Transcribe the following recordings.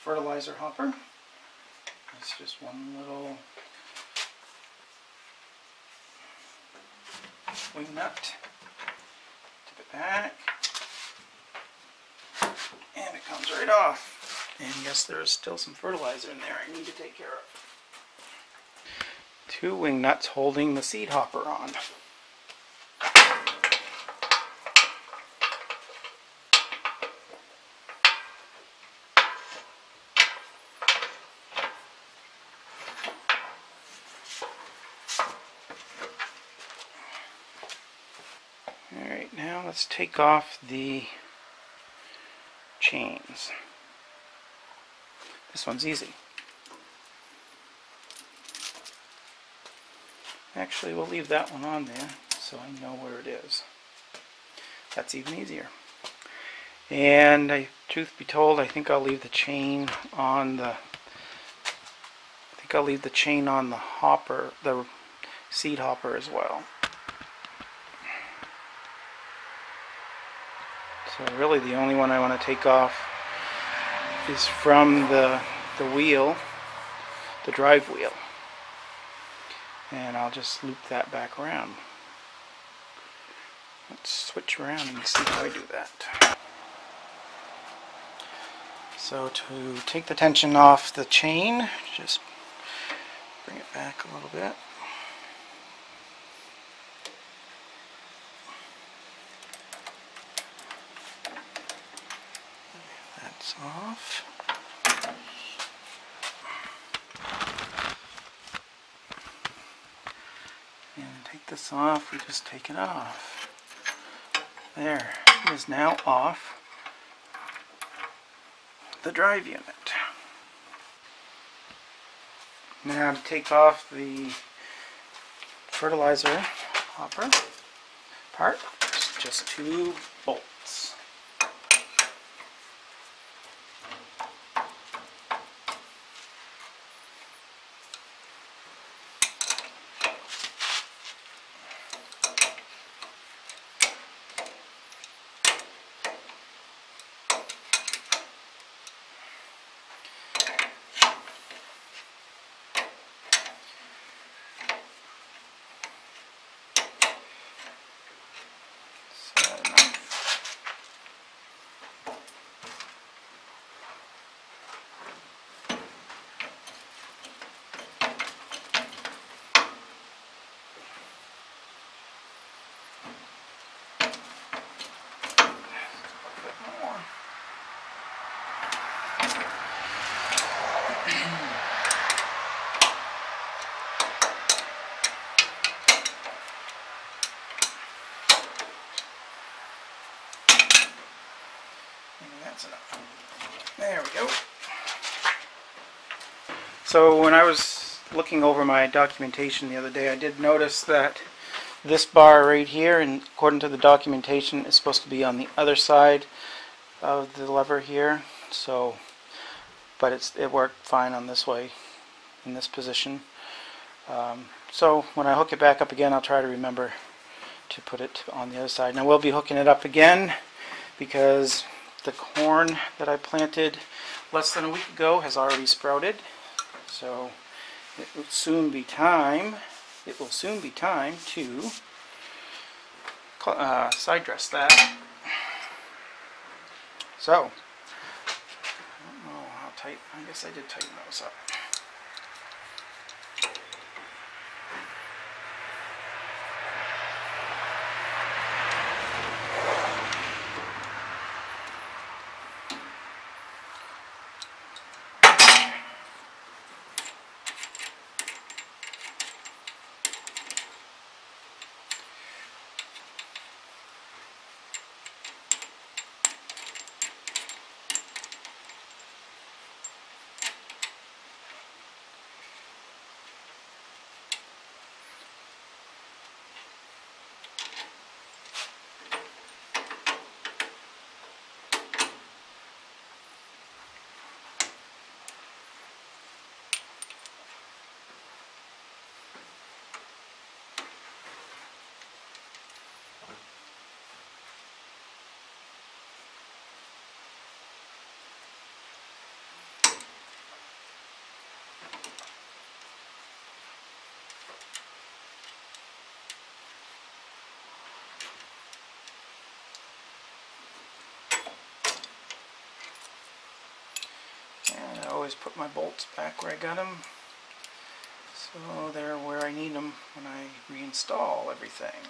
fertilizer hopper. It's just one little wing nut. Tip it back. And it comes right off. And yes, there is still some fertilizer in there I need to take care of. Two wing nuts holding the seed hopper on. Alright, now let's take off the chains. This one's easy. Actually, we'll leave that one on there so I know where it is. That's even easier. And I, truth be told, I think I'll leave the chain on the. I think I'll leave the chain on the hopper, the seed hopper as well. So really the only one I want to take off is from the, the wheel, the drive wheel. And I'll just loop that back around. Let's switch around and see how I do that. So to take the tension off the chain, just bring it back a little bit. That's off. And take off, we just take it off. There, it is now off the drive unit. Now to take off the fertilizer hopper part, just two bolts. So now a bit more. Maybe that's enough. There we go. So when I was looking over my documentation the other day, I did notice that this bar right here, and according to the documentation, is supposed to be on the other side of the lever here. So, but it's it worked fine on this way, in this position. Um, so when I hook it back up again, I'll try to remember to put it on the other side. Now we'll be hooking it up again because the corn that I planted less than a week ago has already sprouted. So it will soon be time, it will soon be time to uh, side dress that. So, I don't know how tight, I guess I did tighten those up. Always put my bolts back where I got them. So they're where I need them when I reinstall everything.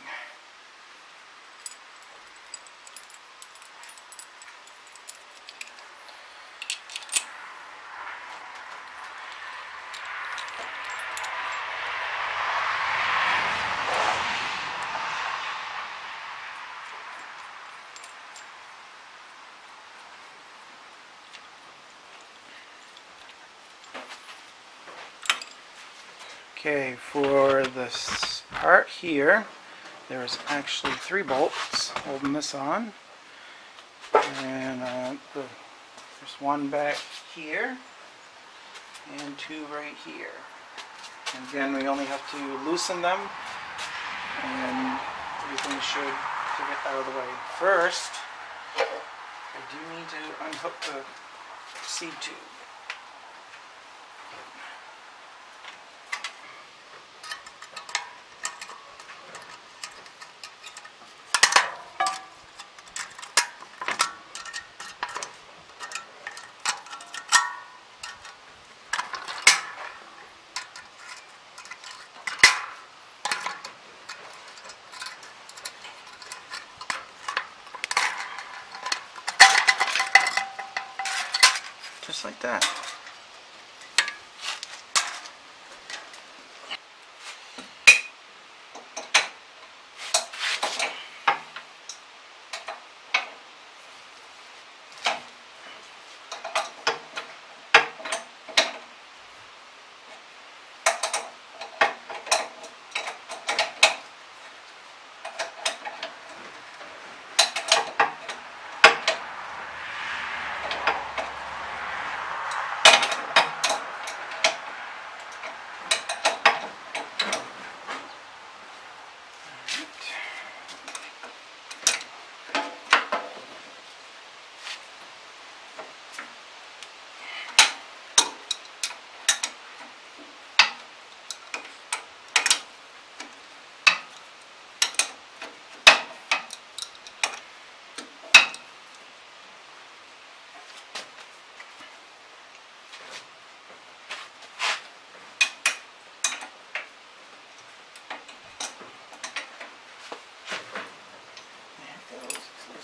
Okay, for this part here, there's actually three bolts holding this on. And uh, the, there's one back here and two right here. And again, we only have to loosen them and everything should get out of the way. First, I do need to unhook the seed tube.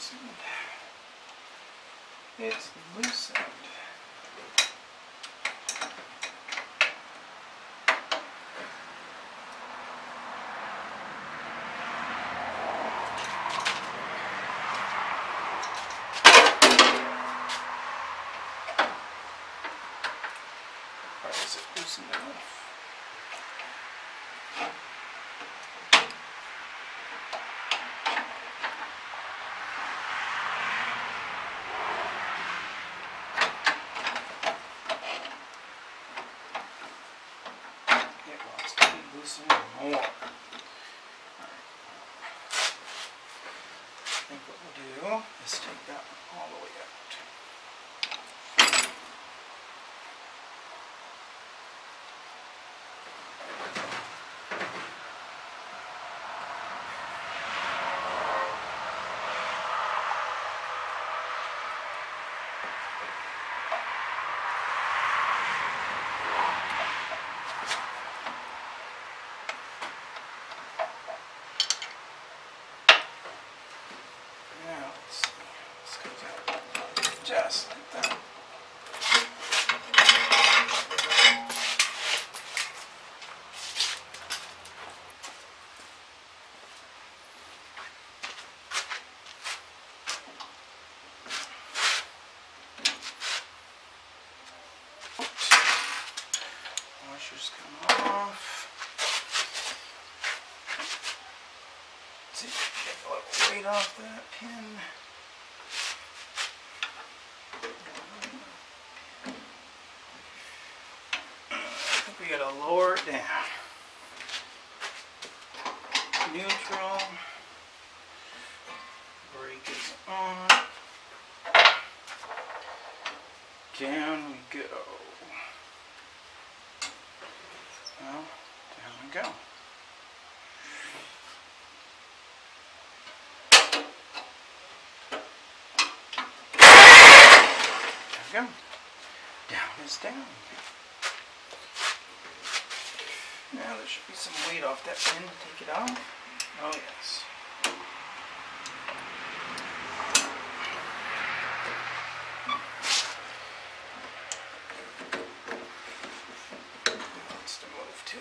It's. It's loosened. Or is it loosened enough? It wants to be loosened more. Alright. I think what we'll do is take that one all the way out. Now, let's see. This comes out just like that. Oops. Washers come off. See if we can off that pin. We gotta lower it down. Neutral. Brake is on. Down we go. Well, down we go. Go. Down is down. Now there should be some weight off that pin to take it off. Oh yes. Wants to move too.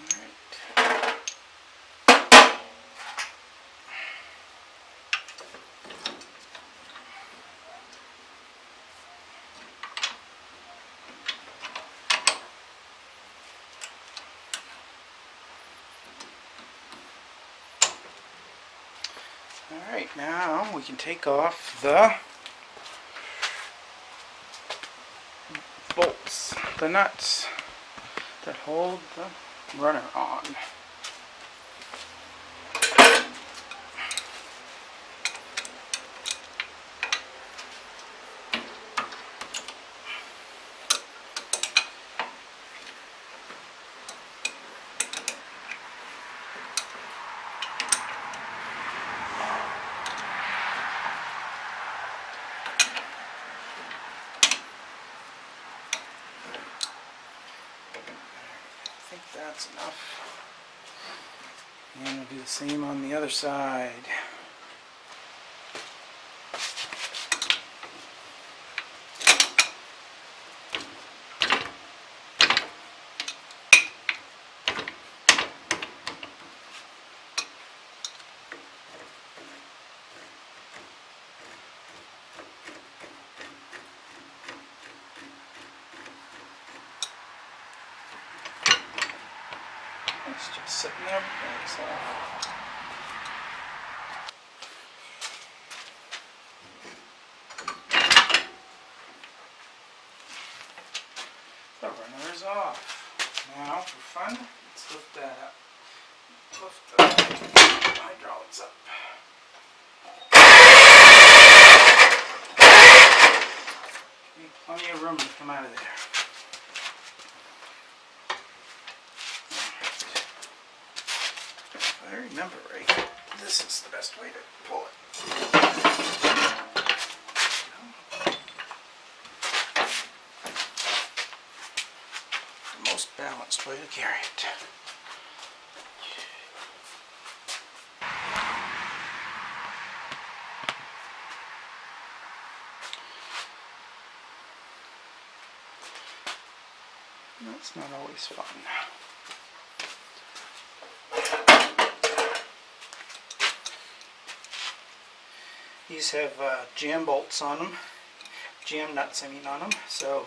Alright. Alright, now we can take off the bolts, the nuts that hold the runner on. That's enough. And we'll do the same on the other side. It's just sitting there. Uh, The runner off. Now, for fun, let's lift that up. Lift the hydraulics up. Plenty of room to come out of there. If I remember right, this is the best way to pull it. The most balanced way to carry it. That's not always fun. These have uh, jam bolts on them, jam nuts I mean on them, so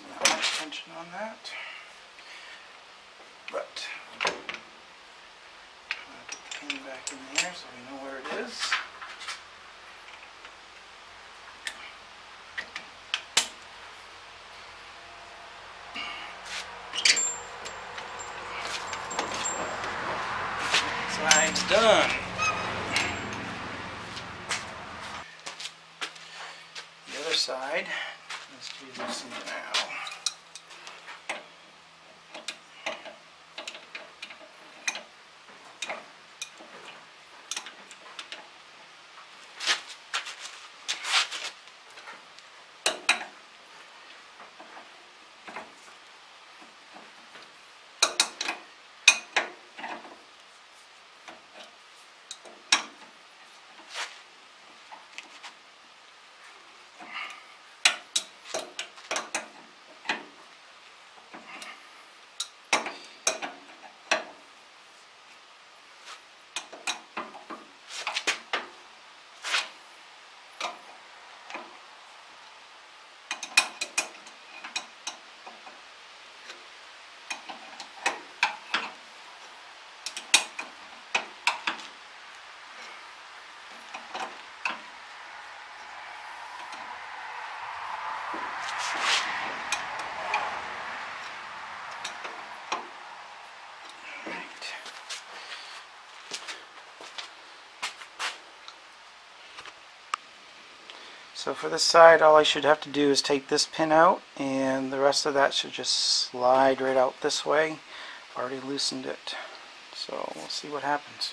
wasn't that much tension on that. But uh, I'll put the pin back in there so we know where it is. Side's done. The other side. So for this side, all I should have to do is take this pin out, and the rest of that should just slide right out this way. I've already loosened it. So we'll see what happens.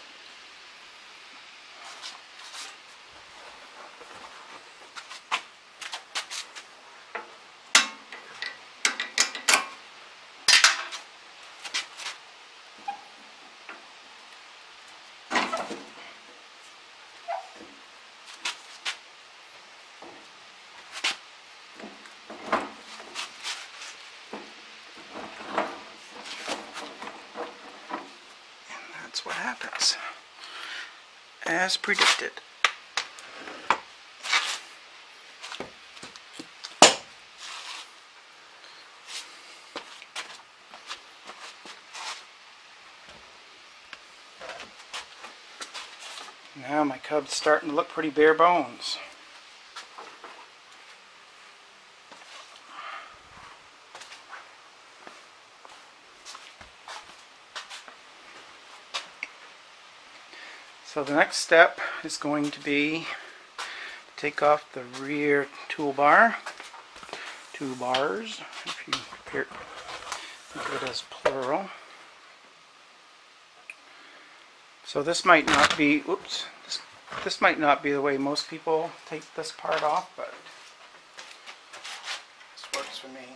that's what happens. As predicted. Now my cub's starting to look pretty bare bones. So the next step is going to be to take off the rear toolbar, two bars, if you think of it as plural. So this might not be, oops, this, this might not be the way most people take this part off, but this works for me.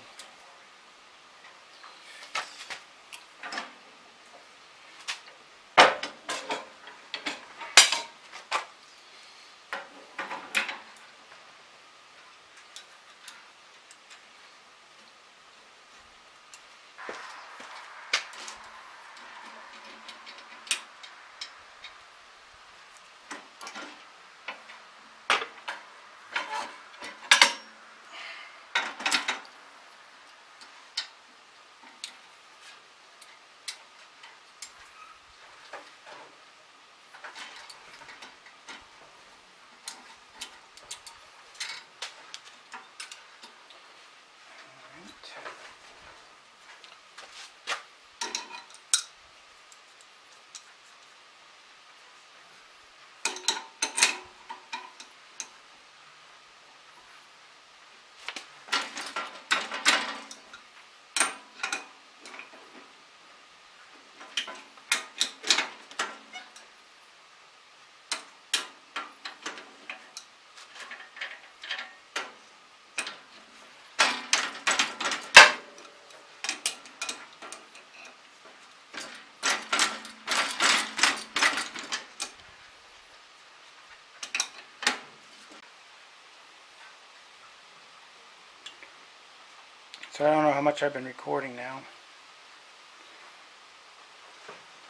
So I don't know how much I've been recording now.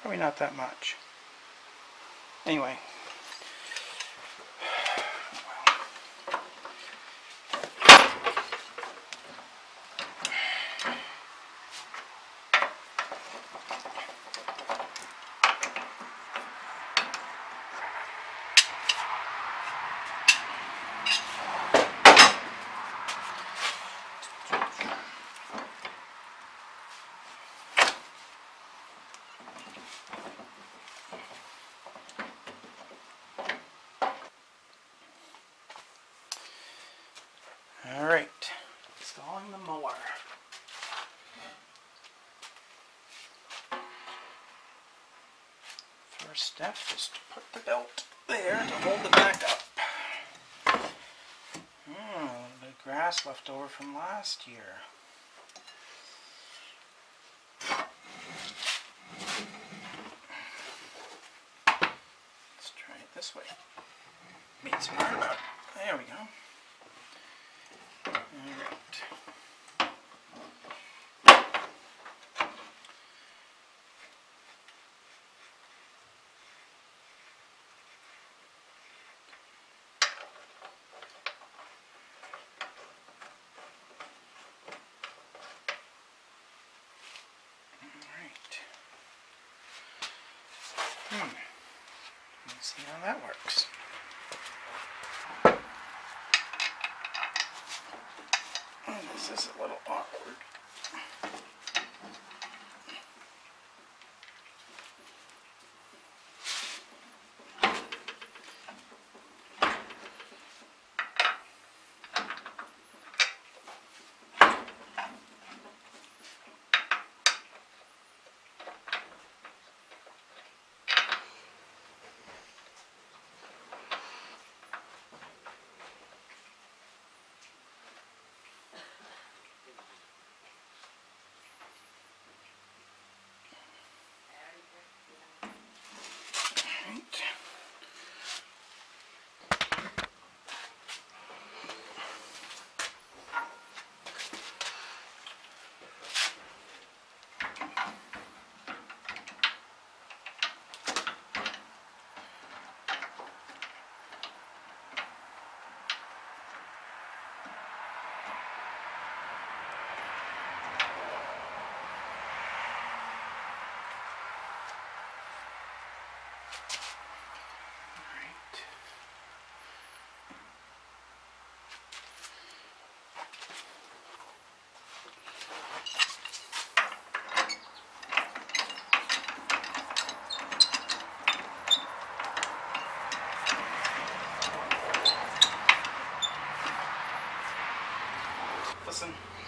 Probably not that much. Anyway. Alright, installing the mower. First step is to put the belt there to hold the back up. Hmm, a little bit of grass left over from last year. Let's try it this way. Meet some There we go. Alright. Alright. Hmm. Let's see how that works. Oh, This is a little awkward. Dạ, Listen.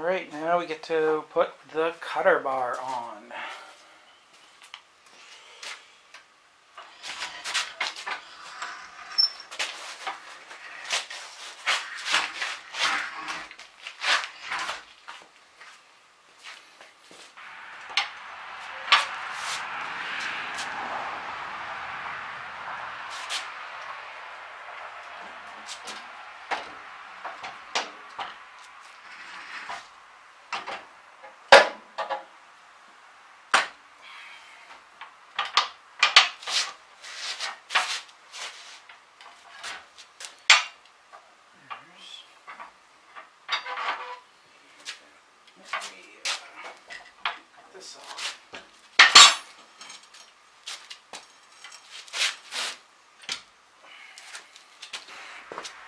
Alright, now we get to put the cutter bar on.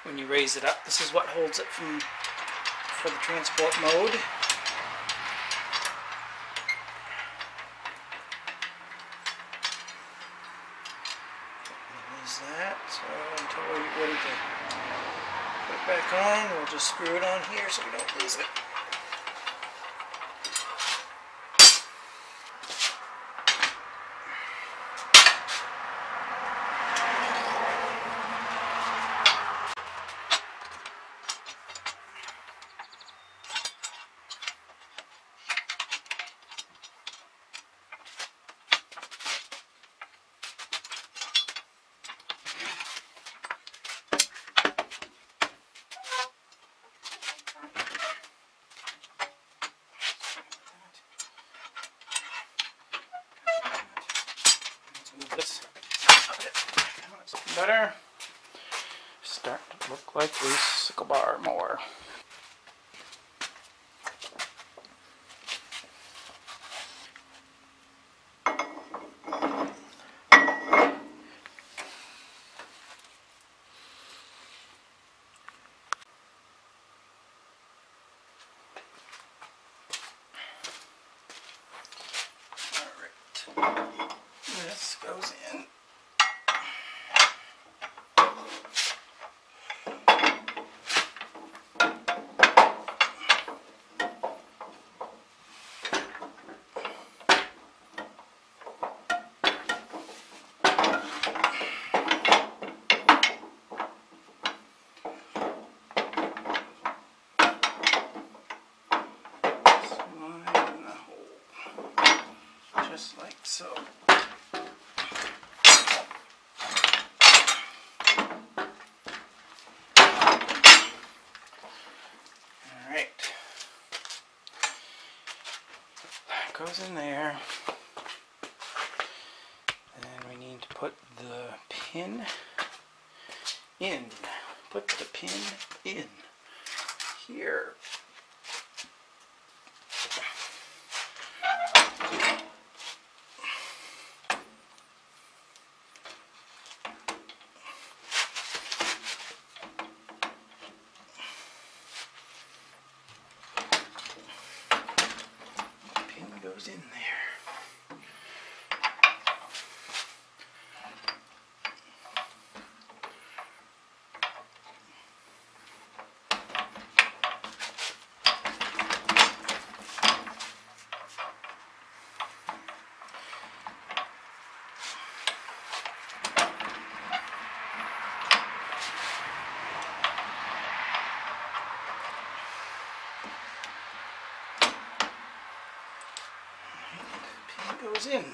When you raise it up, this is what holds it from for the transport mode. Is that so until we're ready to put it back on, we'll just screw it on here so we don't lose it. Let's move this a bit. Something better. Start to look like a sickle bar more. Alright. This goes in. Slide in the hole. Just like so. Alright. That goes in there. And we need to put the pin in. Put the pin in. Here. Pin goes in there. goes in. In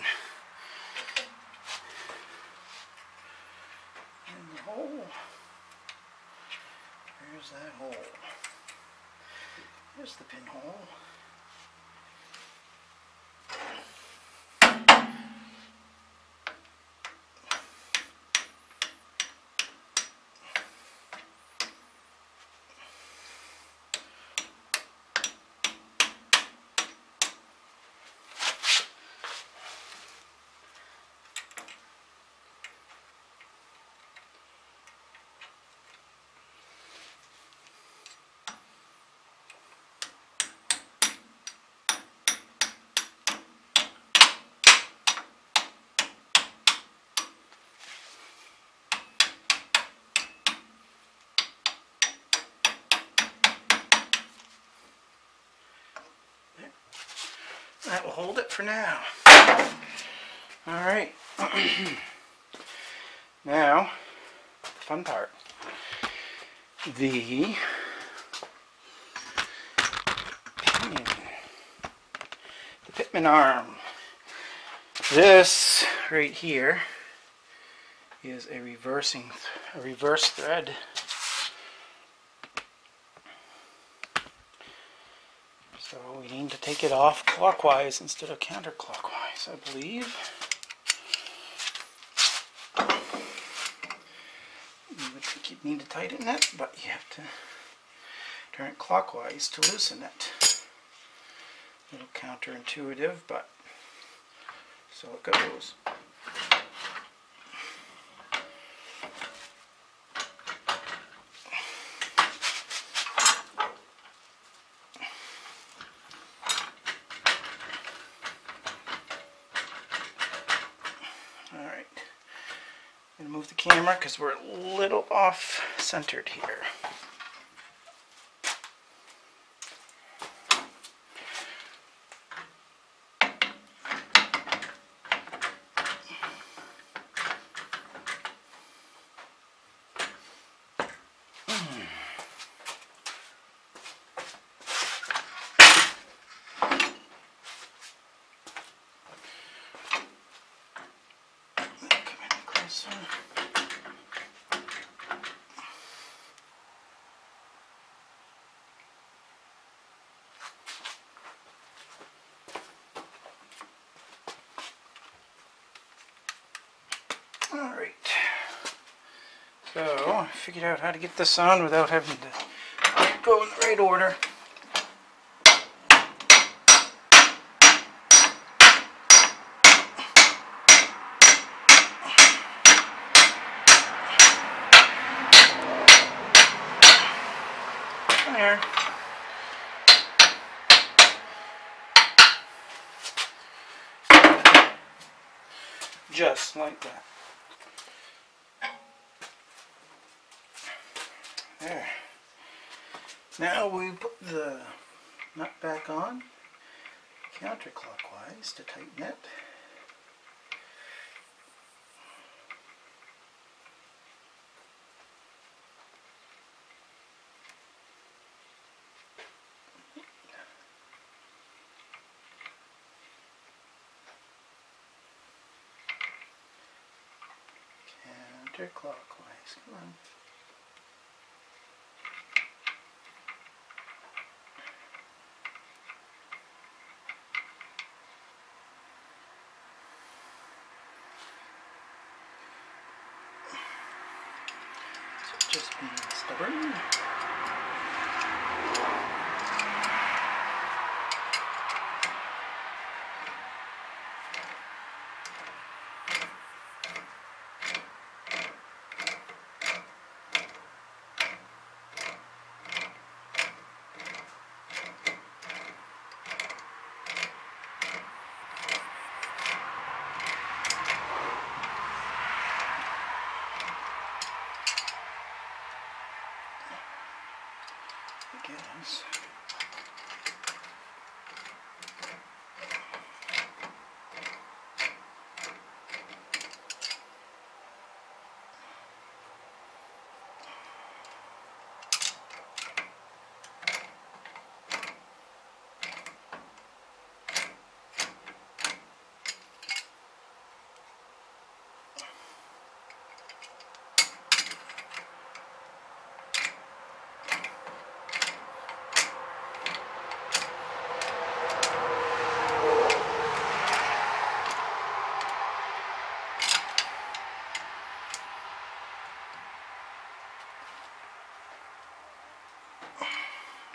That will hold it for now. All right. now, the fun part. The pinion. The Pitman arm. This right here is a reversing, a reverse thread. So we need to take it off clockwise instead of counterclockwise, I believe. You would think you'd need to tighten it, but you have to turn it clockwise to loosen it. A little counterintuitive, but so it goes. Alright. I'm going to move the camera because we're a little off centered here. Come in closer. Alright. So, I figured out how to get this on without having to go in the right order. There. Just like that. There. Now we put the nut back on counterclockwise to tighten it. Counterclockwise. Come on. So just being I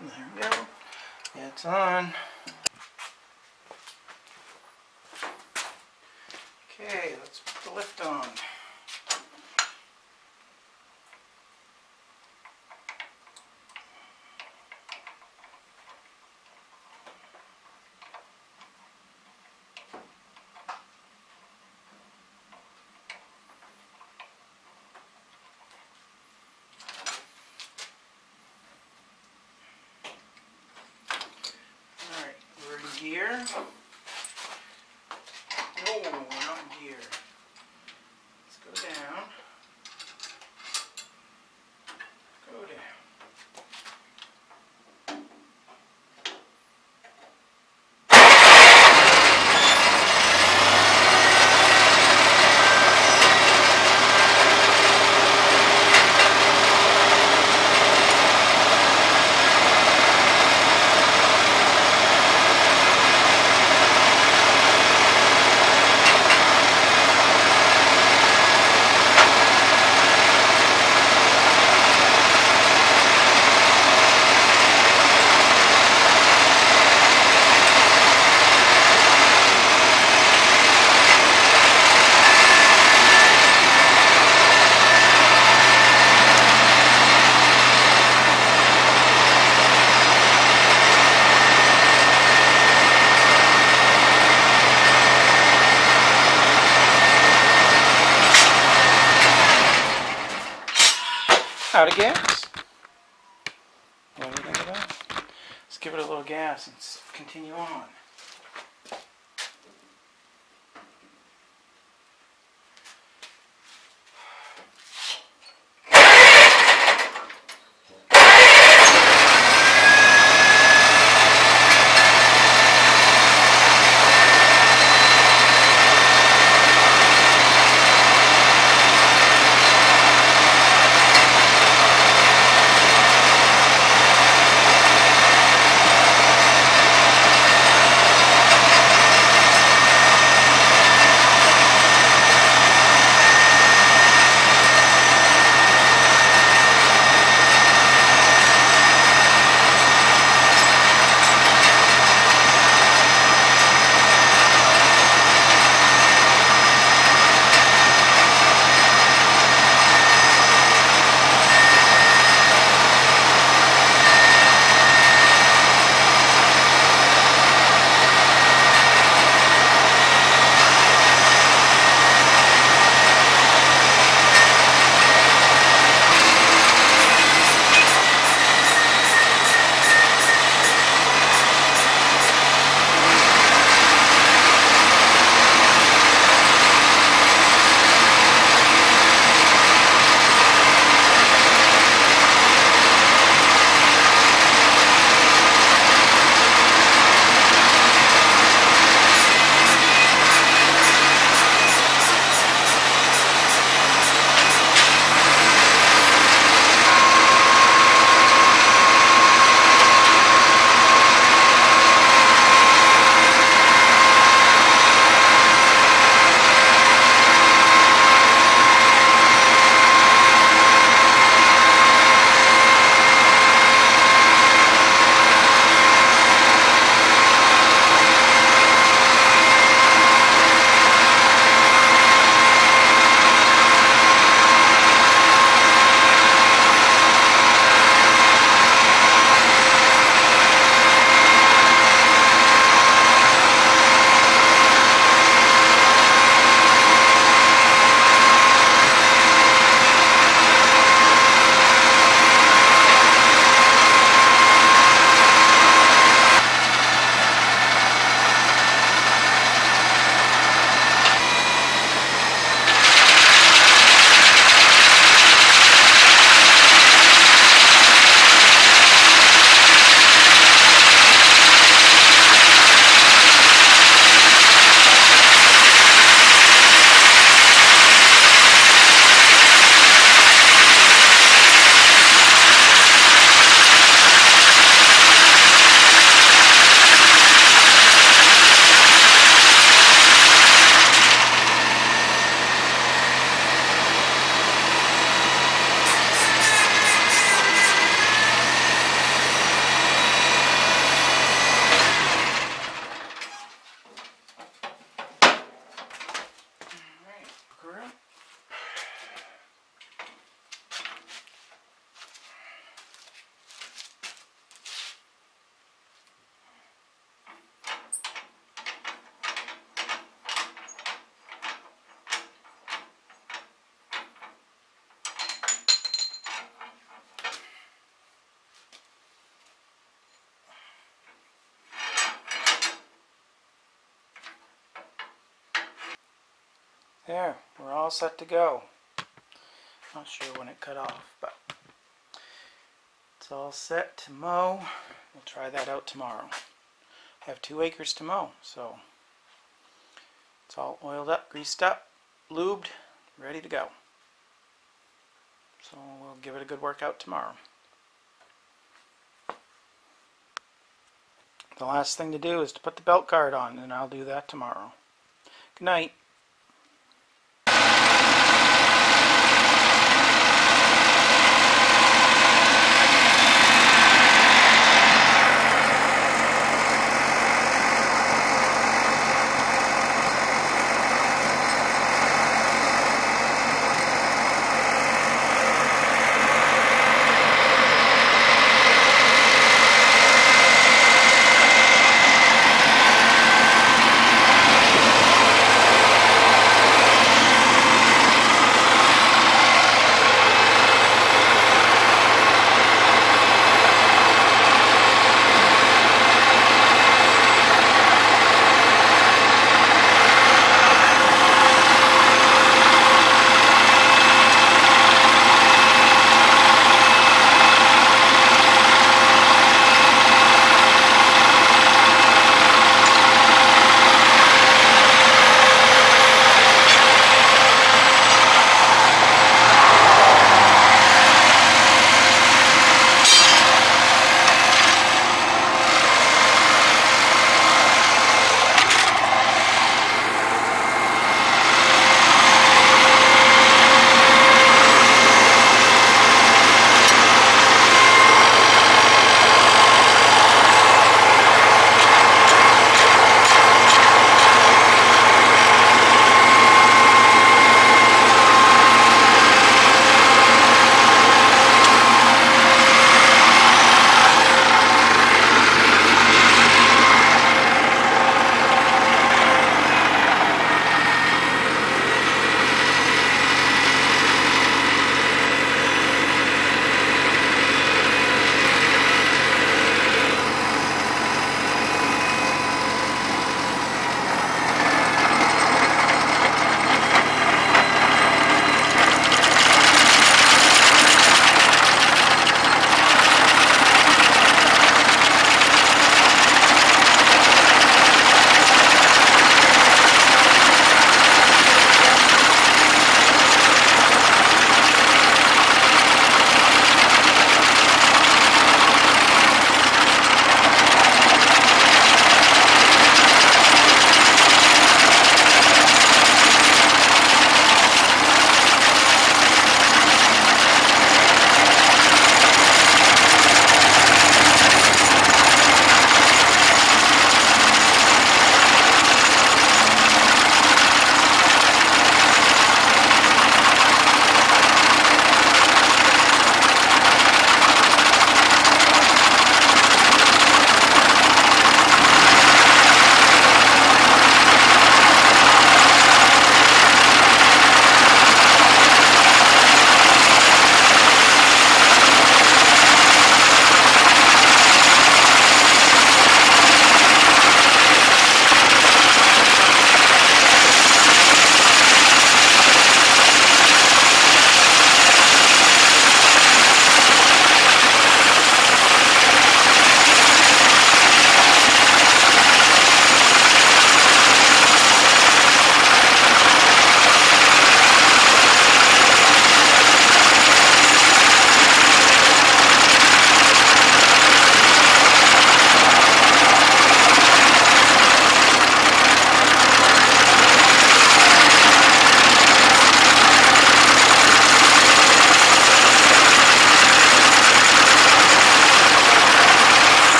There we go. It's on. Okay, let's put the lift on. here. There, we're all set to go. Not sure when it cut off, but it's all set to mow. We'll try that out tomorrow. Have two acres to mow, so it's all oiled up, greased up, lubed, ready to go. So we'll give it a good workout tomorrow. The last thing to do is to put the belt guard on, and I'll do that tomorrow. Good night.